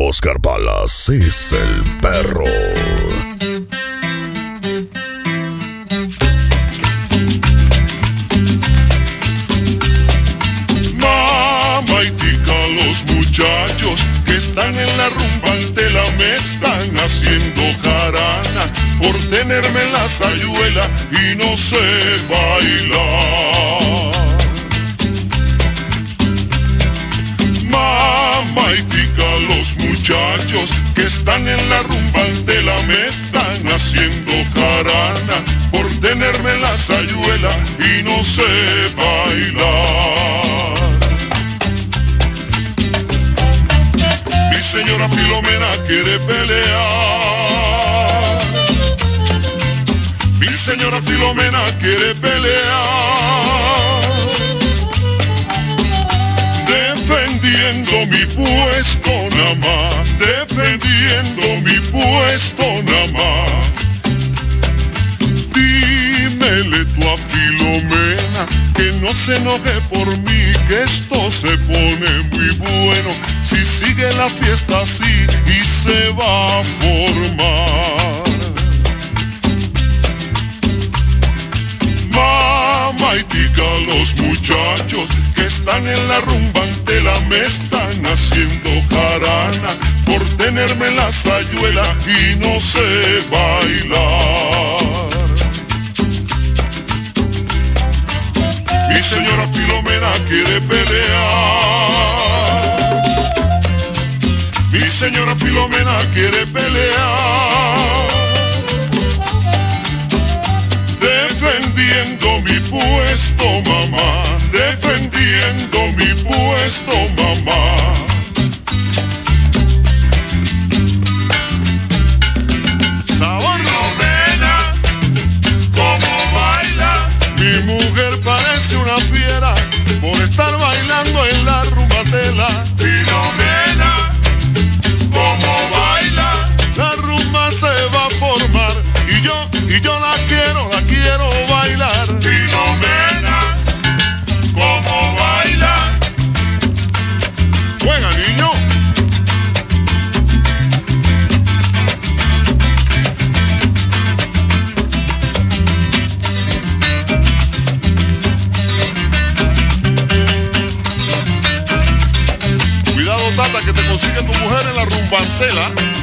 Oscar Palas es el perro. Mamá y tica los muchachos que están en la rumba la me están haciendo jarana por tenerme en la sayuela y no sé bailar. Muchachos que están en la rumba la me están haciendo jarana por tenerme en la sayuela y no sé bailar. Mi señora Filomena quiere pelear. Mi señora Filomena quiere pelear. Defendiendo mi puesto nada más. Defendiendo mi puesto nada más. Dímele tú a Filomena que no se enoje por mí, que esto se pone muy bueno si sigue la fiesta así y se va a formar. Mamá y tica los muchachos que están en la rumba la me están haciendo jarana tenerme en la sayuela y no sé bailar. Mi señora Filomena quiere pelear. Mi señora Filomena quiere pelear. Defendiendo mi puesto, y yo, y yo la quiero, la quiero bailar. Filomena, como baila. Juega niño. Cuidado, Tata, que te consigue tu mujer en la rumbantela.